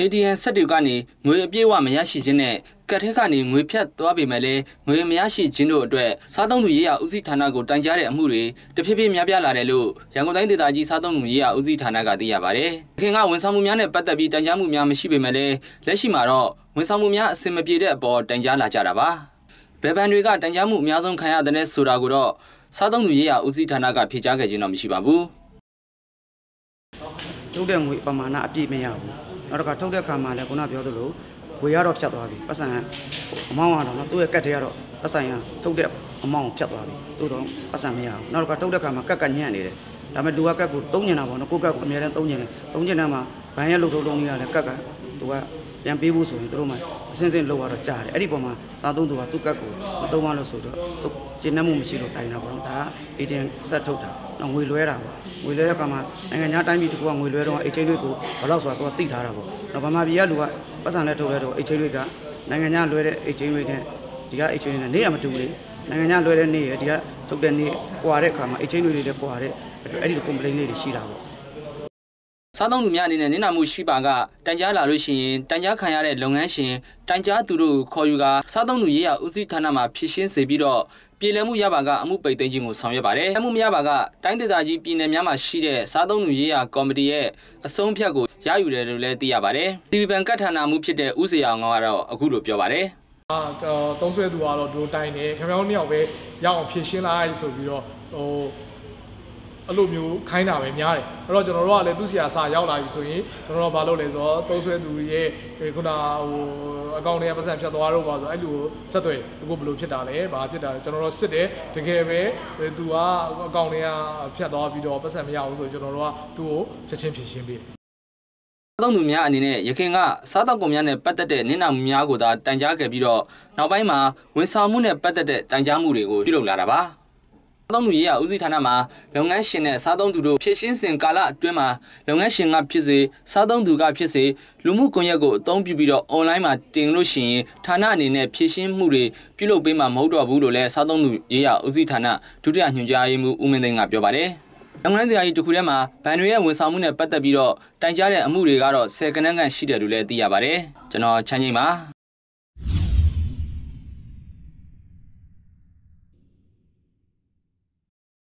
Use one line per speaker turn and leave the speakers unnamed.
ATM ဆက်တွေကနေငွေအပြည့်အဝမရရှိခြင်းနဲ့ကတ်ထဲကနေငွေဖြတ်သွားပေမဲ့လည်းငွေမရရှိခြင်းတို့အတွက်စားသုံးသူရေးရာဦးစီးဌာနကိုတိုင်ကြားတဲ့အမှုတွေတဖြည်းဖြည်းများပြားလာတယ်လို့ရန်ကုန်တိုင်းဒေသကြီးစားသုံးသူရေးရာဦးစီးဌာနကသိရပါဗျ။ခင်ကဝန်ဆောင်မှုများနဲ့ပတ်သက်ပြီးတိုင်ကြားမှုများမရှိပေမဲ့လည်းလက်ရှိမှာတော့ဝန်ဆောင်မှုများအဆင်မပြေတဲ့အပေါ်တိုင်ကြားလာကြတာပါ။ဘယ်ဘန်တွေကတိုင်ကြားမှုအများဆုံးခံရတဲ့ဆိုတာကိုတော့စားသုံးသူရေးရာဦးစီးဌာနကဖြေကြားခဲ့ခြင်းတော့မရှိပါဘူး။
ထုတ်တဲ့ငွေပမာဏအပြည့်မရဘူး နောက်တစ်ခါထုတ်တဲ့အခါမှာလည်းခုနပြောသလိုဝေရတော့ဖြတ်သွားပြီပတ်စံအမောင်းကတော့နော်သူ့ရဲ့ကတ်တွေကတော့ပတ်စံရထုတ်တဲ့အမောင်းကိုဖြတ်သွားပြီတိုးတော့ပတ်စံမရဘူးနောက်တစ်ခါထုတ်တဲ့အခါမှာကတ်ကညံ့နေတယ်ဒါပေမဲ့လူကကတ်ကိုတုံးညင်တာပေါ့နော်ကိုကတ်ကိုအများနဲ့တုံးညင်တယ်တုံးညင်တဲ့မှာဘန်ရဲ့လှုပ်ထုတ်လုံးကြီးကလည်းကတ်ကသူက ပြန်ပေးဖို့ဆိုရင်တို့မှအစင်းစင်းလောက်ရတော့ကြားတယ်အဲ့ဒီပုံမှာစားသုံးသူကသူ့ကတ်ကိုမတုံးမလို့ဆိုတော့ကျင်းနှမှုမရှိလို့တိုင်တာပေါ့နော်ဒါက ATM ဆက်ထုတ်တာနော်ငွေလွှဲတာပေါ့ငွေလွှဲတဲ့အခါမှာနိုင်ငံခြားတိုင်းပြည်တစ်ခုကငွေလွှဲတော့ exchange rate ကိုဘယ်လောက်ဆိုတာသူကသိထားတာပေါ့နော်ဗမာပြည်ကလူကပတ်စံနဲ့ထုတ်လဲတော့ exchange rate ကနိုင်ငံခြားလွှဲတဲ့ exchange rate နဲ့ဒီက exchange rate နဲ့နေရမတူလေနိုင်ငံခြားလွှဲတဲ့နေ့ရဒီကထုတ်တဲ့နေ့ကွာတဲ့အခါမှာ exchange rate တွေလည်းကွာတဲ့အဲ့ဒီလို complaint လေးတွေရှိတာပေါ့
စားသုံးသူများအနေနဲ့နင့်နာမှုရှိပါကတန်ကြားလာလို့ရှိရင်တန်ကြားခံရတဲ့လုပ်ငန်းရှင်တန်ကြားသူတို့ကိုခေါ်ယူကာစားသုံးသူရေးရာဦးစီးဌာနမှဖြစ်ရှင်းစေပြီးတော့ပြည်လည်မှုရပါကအမှုပိတ်သိမ်းခြင်းကိုဆောင်ရွက်ပါတယ်။အမှုမရပါကတိုင်းဒေသကြီးပြည်နယ်များမှာရှိတဲ့စားသုံးသူရေးရာကော်မတီရဲ့အဆုံးဖြတ်ကိုရယူတယ်လို့လည်းသိရပါတယ်။ TV ဘန်ကတ်ဌာနမှုဖြစ်တဲ့ဦးစေအောင်ကတော့အခုလိုပြောပါတယ်။
အာသုံးဆွဲသူကတော့ဒိုတိုင်နေခင်ဗျားတို့နှစ်ယောက်ပဲရအောင်ဖြည့်ရှင်းလိုက်ဆိုပြီးတော့ဟို အဲ့လိုမျိုးခိုင်းတာပဲများတယ်အဲ့တော့ကျွန်တော်တို့ကလည်းသူ့ဆရာစာရောက်လာပြီဆိုရင်ကျွန်တော်တို့ဘာလုပ်လဲဆိုတော့သုံးဆွဲသူရဲ့ခုနဟိုအကောင့်ထဲကပတ်စံဖြတ်သွားတော့ပါဆိုအဲ့လိုဆက်သွယ်အခုဘယ်လိုဖြစ်တာလဲဘာဖြစ်တာလဲကျွန်တော်တို့စစ်တယ်တကယ်ပဲသူကအကောင့်ထဲကဖြတ်သွားပြီးတော့ပတ်စံမရဘူးဆိုကျွန်တော်တို့ကသူ့ကိုချက်ချင်းဖြည့်ရှင်းပေးတယ်
စားသုံးသူများအနေနဲ့ရခင်ကစားတောက်ကုန်များနဲ့ပတ်သက်တဲ့နင့်နာမှုများကိုသာတိုင်ကြားခဲ့ပြီးတော့နောက်ပိုင်းမှာဝန်ဆောင်မှုနဲ့ပတ်သက်တဲ့တိုင်ကြားမှုတွေကိုပြုလုပ်လာတာပါ။ စားသုံးသူရေးရာဦးစီးဌာနမှာလုပ်ငန်းရှင်နဲ့စားသုံးသူတို့ဖြစ်ရှင်းစဉ်ကာလအတွင်းမှာလုပ်ငန်းရှင်ကဖြစ်စေစားသုံးသူကဖြစ်စေလူမှုကွန်ရက်ကိုအသုံးပြုပြီးတော့ online မှာတင်လို့ရှိရင်ဌာနအနေနဲ့ဖြစ်ရှင်းမှုတွေပြုလုပ်ပေးမှာမဟုတ်တော့ဘူးလို့လည်းစားသုံးသူရေးရာဦးစီးဌာနဒုတိယညွှန်ကြားရေးမှူးဦးမင်းသိန်းကပြောပါတယ်။လုပ်ငန်းတရားကြီးတစ်ခုထဲမှာဗန်တွေရဲ့ဝန်ဆောင်မှုနဲ့ပတ်သက်ပြီးတော့တိုင်ကြားတဲ့အမှုတွေကတော့10ကနန်းခန့်ရှိတယ်လို့လည်းသိရပါတယ်။ကျွန်တော်ချမ်းချင်းပါ။